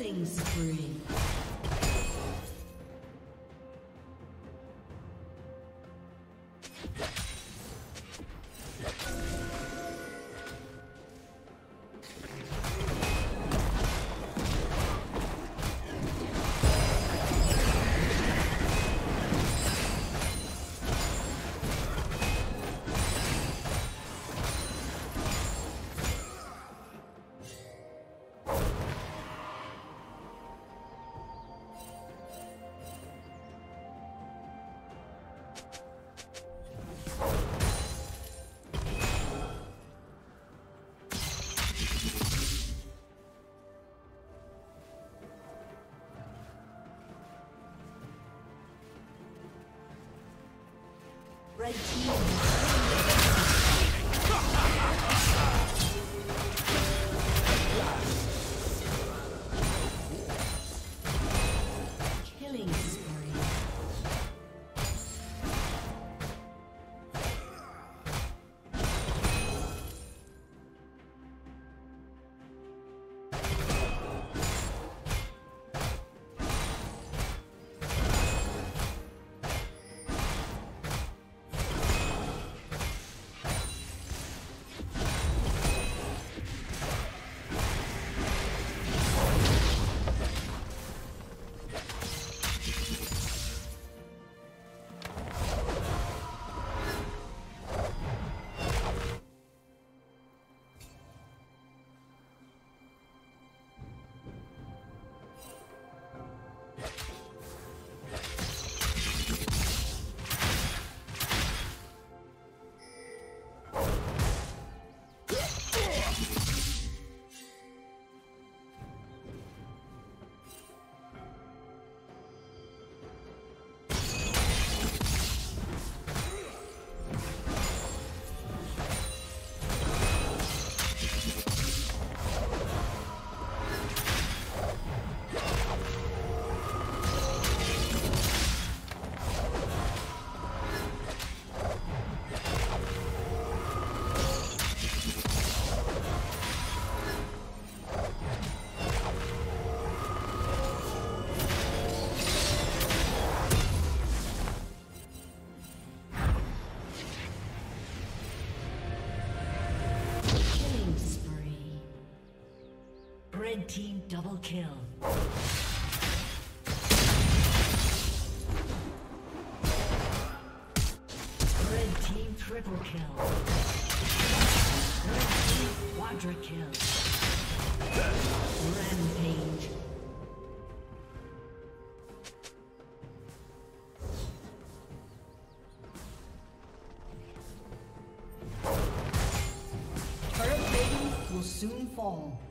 Killing spree. Red team team double kill. Red team triple kill. Red team quadra kill. Rampage. Turf baby will soon fall.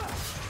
Ugh!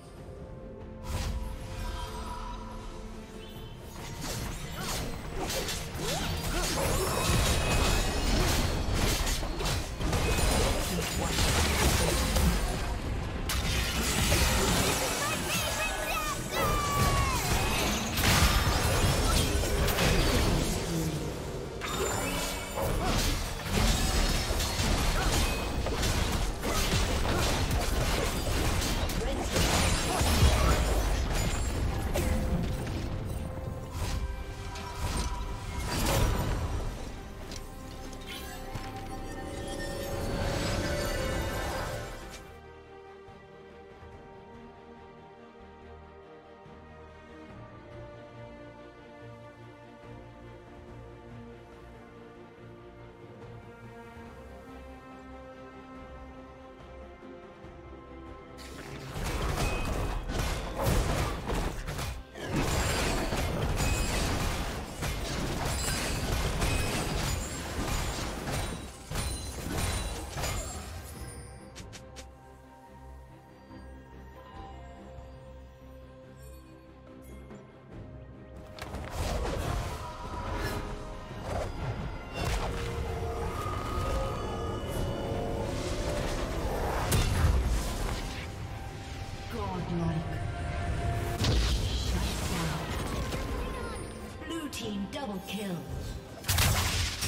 Double kill.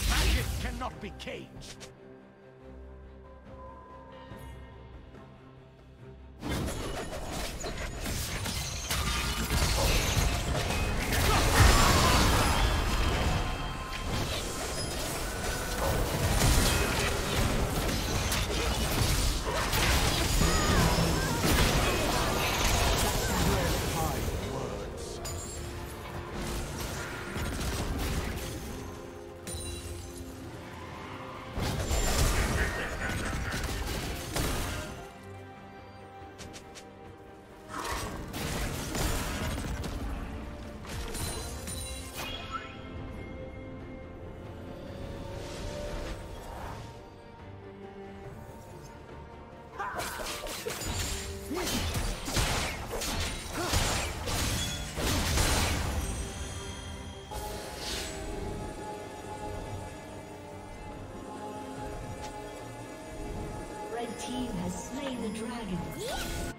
Magic cannot be caged. Slain the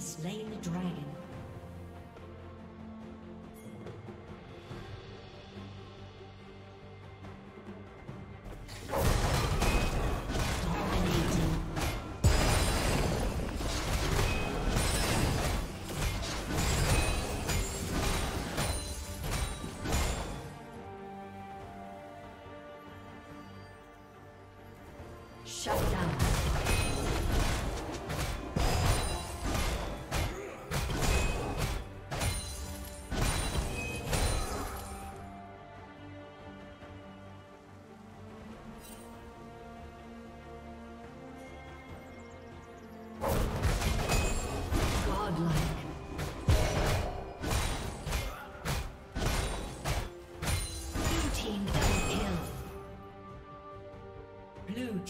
slain the dragon.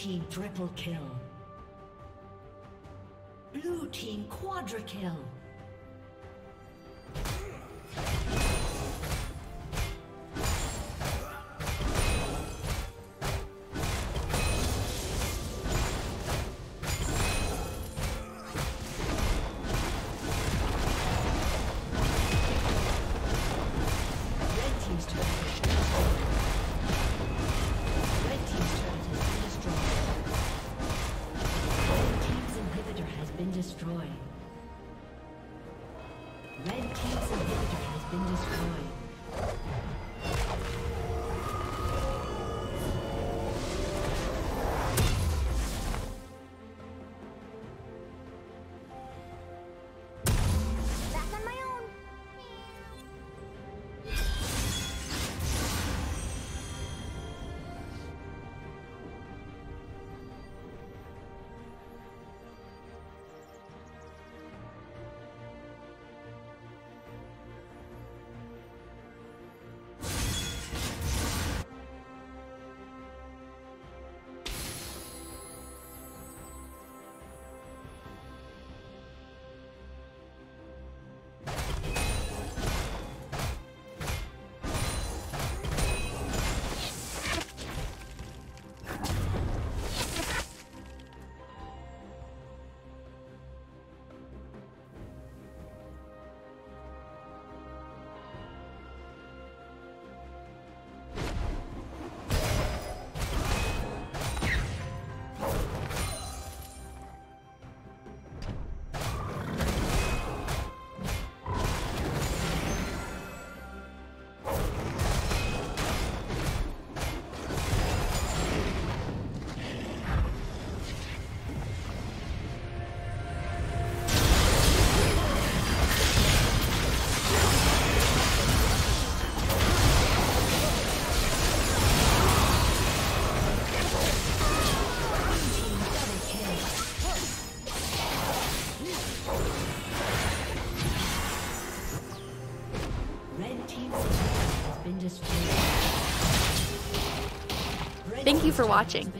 team triple kill. Blue team quadra kill. for watching.